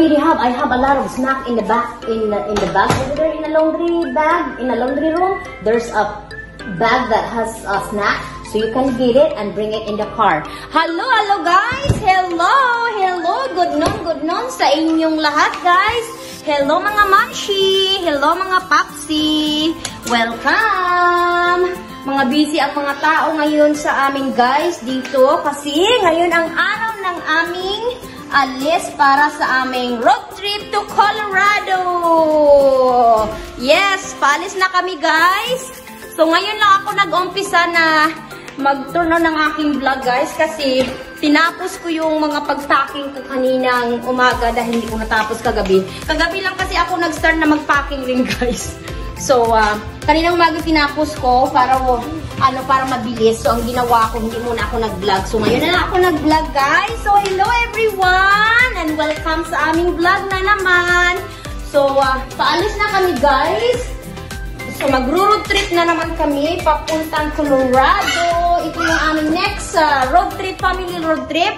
already have. I have a lot of snack in the back, in the, in the bag over there, in a laundry bag, in a laundry room. There's a bag that has a snack. So you can get it and bring it in the car. Hello, hello guys! Hello, hello! Good noon, good noon sa inyong lahat guys! Hello mga mamshi! Hello mga papsi! Welcome! Mga busy ang mga tao ngayon sa amin guys dito kasi ngayon ang araw ng aming alis para sa aming road trip to Colorado! Yes! Paalis na kami guys! So ngayon lang ako nag-umpisa na mag-turn on ng aking vlog guys kasi tinapos ko yung mga pag-packing ko kaninang umaga dahil hindi ko natapos kagabi. Kagabi lang kasi ako nag-start na mag-packing rin guys. So, uh, kaninang umaga tinapos ko para ano para mabilis. So, ang ginawa ko, hindi muna ako nag-vlog. So, ngayon na ako nag-vlog guys. So, hello everyone! And welcome sa aming vlog na naman. So, uh, paalis na kami guys. So, mag-road trip na naman kami papuntang Colorado. Ito yung aming next uh, road trip, family road trip.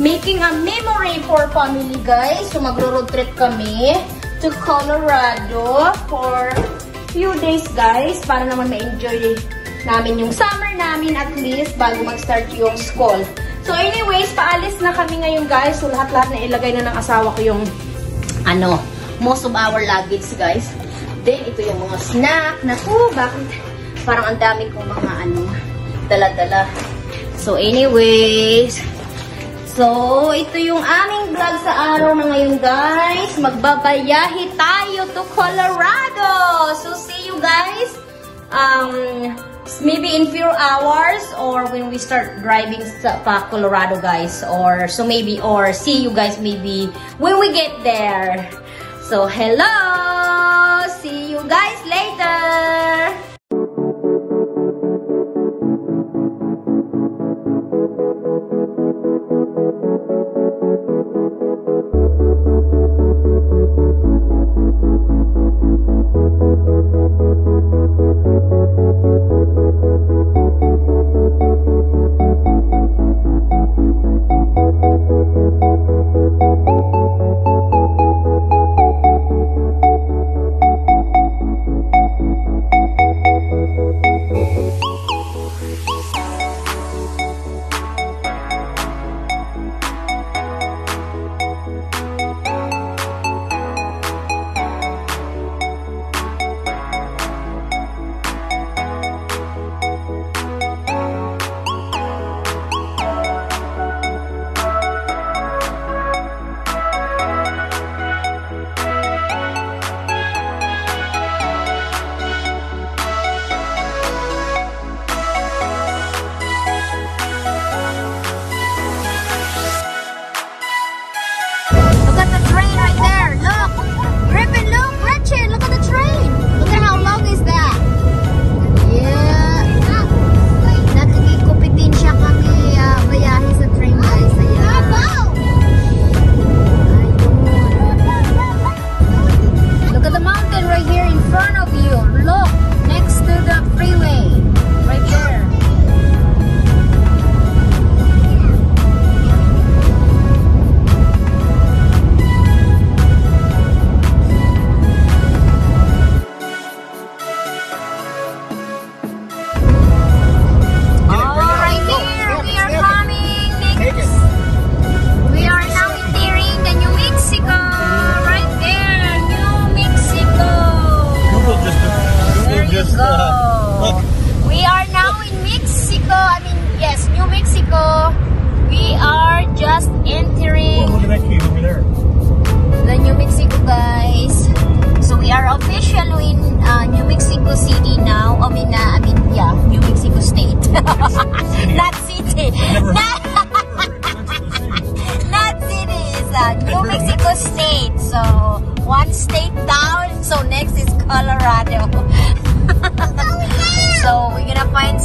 Making a memory for family, guys. So, mag-road trip kami to Colorado for few days, guys. Para naman ma-enjoy namin yung summer namin at least bago mag-start yung school. So, anyways, paalis na kami ngayon, guys. So, lahat-lahat na ilagay na ng asawa ko yung ano, most of our luggage, guys. Then, ito yung mga snack. Naku, bakit? Parang ang dami kong mga ano, dala-dala. So, anyways. So, ito yung aming vlog sa araw na ngayon, guys. Magbabayahe tayo to Colorado. So, see you guys. Um, maybe in few hours or when we start driving pa Colorado, guys. Or, so maybe, or see you guys maybe when we get there. So, hello! See you guys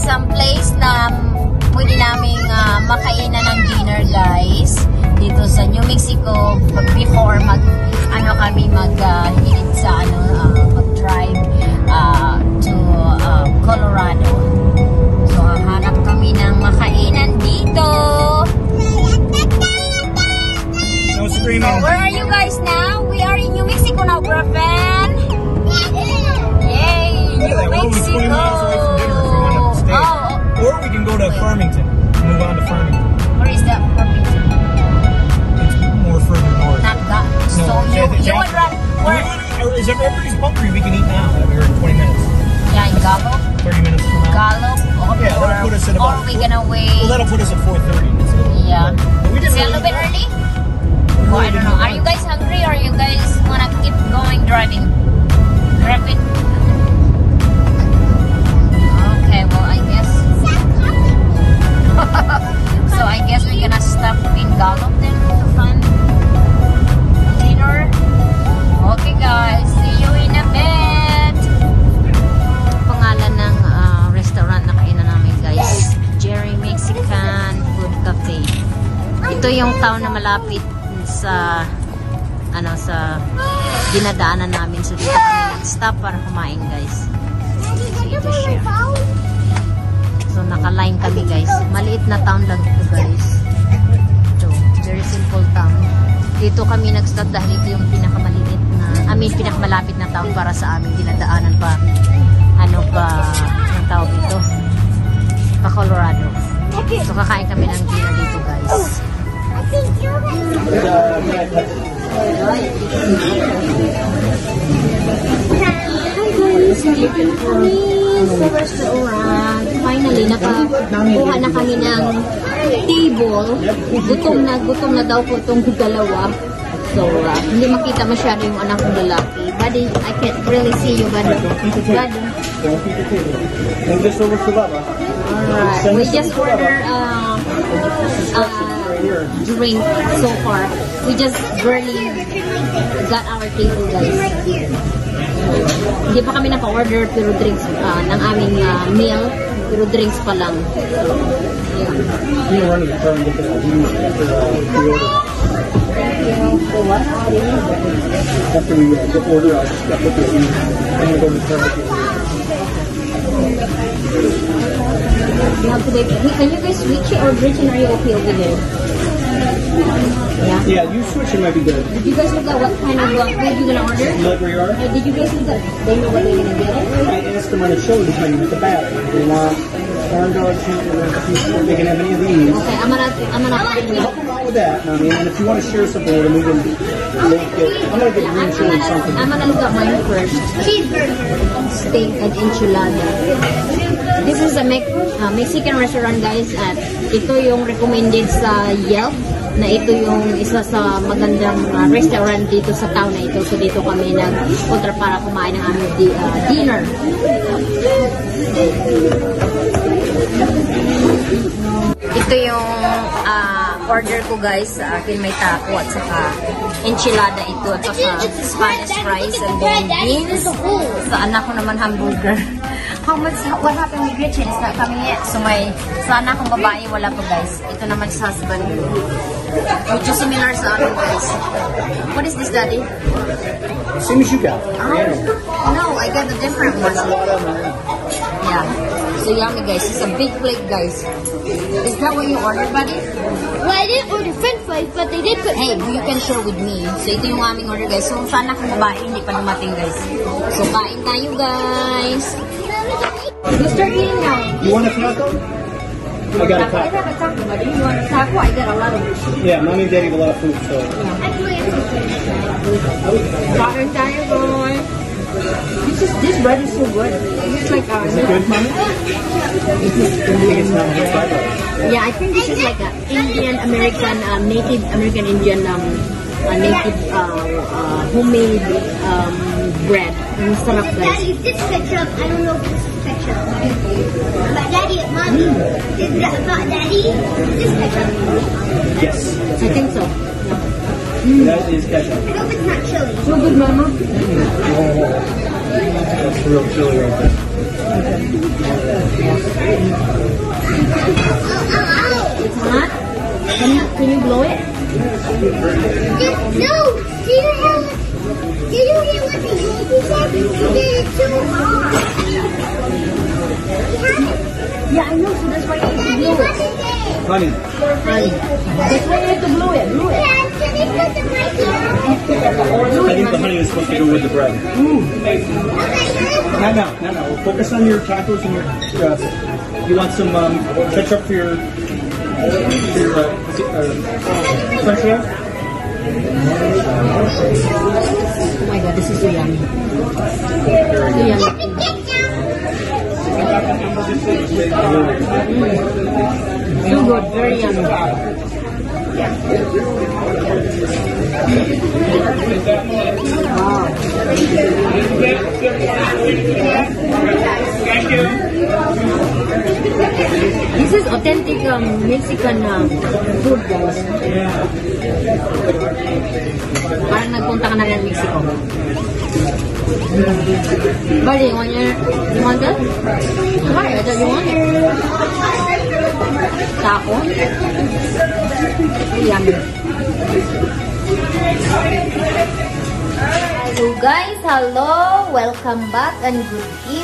some place na pwede naming uh, makainan ng dinner, guys. Dito sa New Mexico pag before mag ano kami mag uh, hinid sa ano uh, mag-drive uh, to uh, Colorado. So hanap kami ng makainan dito. No screaming. Where are you guys now? Because Ito yung town na malapit sa ano sa dinadaanan namin. So dito kami nag-stop para kumain guys. So ito. So naka-line kami guys. Maliit na town lang ito guys. Ito, very simple town. Dito kami nag-stop dahil ito yung pinakamaliit na, I mean pinakamalapit na town para sa amin. Dinadaanan pa, ano pa, ang tawag dito? Pa Colorado. So kakain kami ng dinner dito guys. Sa restaurant. Finally, nakakuha na kami ng table. Gutom na, gutom na daw po itong dalawa. So, uh, hindi makita masyado yung anak kong lalaki. Buddy, I can't really see you, buddy. Buddy. And just over to Baba. Alright. We just ordered uh, uh, drink so far. We just barely got our table, guys. Hindi pa kami naka-order pero drinks uh, ng aming uh, meal. Pero drinks pa lang. So, yeah. After we uh, get order, I'll just get with you. I'm going to go to the you. Have to. Hey, Can you guys switch it or Bridget, are you okay over there? Yeah. Yeah, you switch it might be good. Did you guys look at what kind of uh, food you're gonna order? You you are? Uh, did you guys look at? They know what they're gonna get. I asked them on the show the menu at the back. They want corn dogs, if they can have any of these. Okay, I'm gonna, I'm gonna. Nothing wrong with that. I mean, and if you want to share something with them, we can make it. I'm gonna get green chili something. I'm gonna look at mine first. Steak and enchilada. This is a Mex uh, Mexican restaurant guys at ito yung recommended sa Yelp na ito yung isa sa magandang uh, restaurant dito sa town na ito. So dito kami nag-ultra para kumain ng aming di- uh, dinner. Ito yung ah, order ko guys. Sa akin may taco at saka enchilada ito at saka Spanish fries and then beans. Sa anak ko naman hamburger. How much, what happened with Gretchen? It's not coming yet. So may, sa anak kong babae, wala pa guys. Ito naman sa husband. Which is similar sa akin guys. What is this daddy? Same as you got. No, I got a different one. Yeah. So yummy guys. It's a big plate guys. Is that what you ordered buddy? Well, I didn't order french fries, but they did put Hey, you can share with me. So, ito yung aming order, guys. So, sana kung babae, hindi pa dumating, guys. So, kain tayo, guys. You start eating now. You want a taco? I got a taco. I have a taco, but you want a taco? I got a lot of it. Yeah, mommy and daddy have a lot of food, so. Kain tayo, guys. This is, this bread is so good. It's like, uh, Is it good, mommy? I think it's not yeah, I think this is like a Indian American, uh, native American Indian, um, uh, native, uh, uh, homemade, um, bread. Ang sarap, guys. Daddy, this ketchup, I don't know if this is ketchup. But Daddy, Mommy, is that, but Daddy, this ketchup. Yes, I think so. that is ketchup. I hope it's not chili. So good, Mama. That's real chili right there. It's hot. Can you, can you blow it? No, do you have, you hear what the Yankee said? He did it too hard. Yeah, I know. So that's why you have to what it. is it? Honey, Honey. That's why you have to blow it. Blow it. Can they put the mic here? I think the honey is supposed to go with the bread. Okay, No, no, no, no. Focus on your tacos and your. Uh, you want some um, ketchup for your, for your uh, uh, French fries? Oh my god, this is so yummy. So yummy. Mm. So good, very yummy. This is authentic um, Mexican um, food, guys. Parang nagpunta ka na rin Mexico. Buddy, you want your, you want that? Why? I thought you want it. Taco? Yummy. Hello guys, hello! Welcome back and good evening!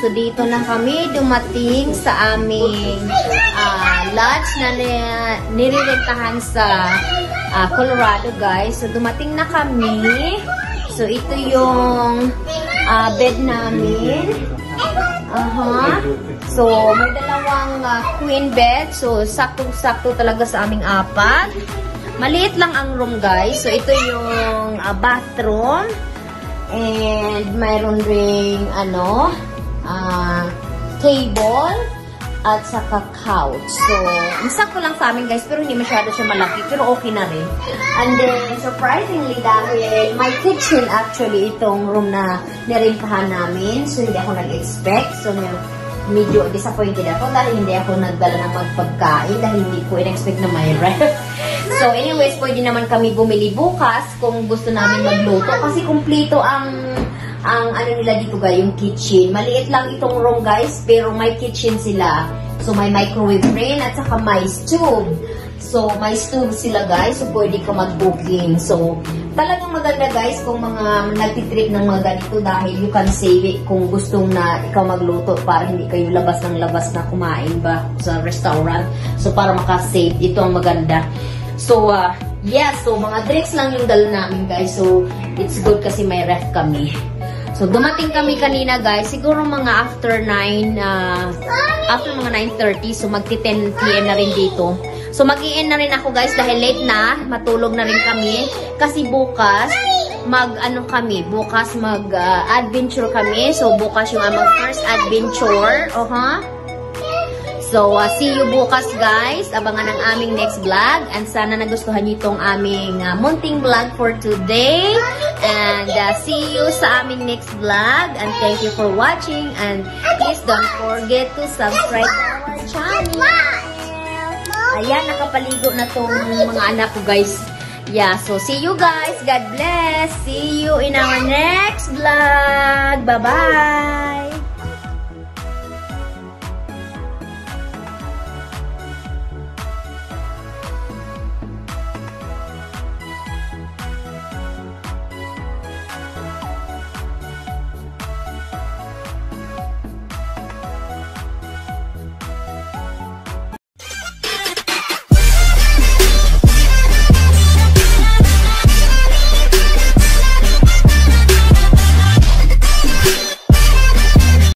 So dito na kami dumating sa aming ah, lodge na ni- nirerentahan sa ah, Colorado guys. So dumating na kami. So ito yung ah, bed namin. Aha. So, may dalawang ah, queen bed. So, saktong-sakto talaga sa aming apat. Maliit lang ang room, guys. So, ito yung ah, bathroom. And, mayroon ring, ano, ah, table at saka couch. So, sakto lang sa amin, guys. Pero hindi masyado siya malaki. Pero okay na rin. And then, surprisingly, dahil my kitchen actually itong room na nirentahan namin. So, hindi ako nag-expect. So, medyo disappointed ako dahil hindi ako nagdala ng magpagkain dahil hindi ko in-expect na may ref. So, anyways, pwede naman kami bumili bukas kung gusto namin magluto kasi kumpleto ang ang ano nila dito guys, yung kitchen. Maliit lang itong room guys, pero may kitchen sila. So, may microwave rin at saka may stove. So, may stove sila guys, so pwede ka mag-cooking. So, talagang maganda guys kung mga nagtitrip ng mga ganito dahil you can save it kung gustong na ikaw magluto para hindi kayo labas ng labas na kumain ba sa restaurant. So, para makasave, ito ang maganda. So, uh, yeah, so mga drinks lang yung dala namin guys. So, it's good kasi may ref kami. So, dumating kami kanina guys, siguro mga after 9, uh, after mga 9.30, so magti 10 p.m. na rin dito. So, mag na rin ako guys dahil late na, matulog na rin kami. Kasi bukas, mag ano kami, bukas mag uh, adventure kami. So, bukas yung amang first adventure. Uh -huh. So, uh, see you bukas guys. Abangan ang aming next vlog. And sana nagustuhan niyo itong aming uh, munting vlog for today. And uh, see you sa aming next vlog. And thank you for watching. And please don't forget to subscribe to our channel. Ayan, nakapaligo na tong mga anak ko guys. Yeah, so see you guys. God bless. See you in our next vlog. Bye-bye.